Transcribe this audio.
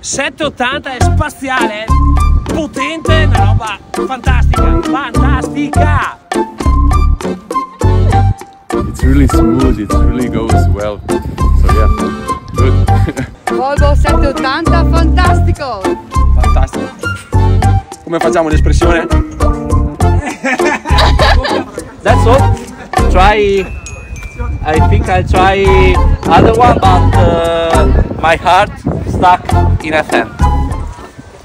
780 è spaziale, potente, una roba fantastica, fantastica! It's really smooth, it really goes well. So yeah, good. Volvo 780 fantastico! Fantastico. Come facciamo l'espressione? That's all. Try. I think I'll try other one, but uh, my heart back in a cent.